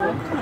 Thank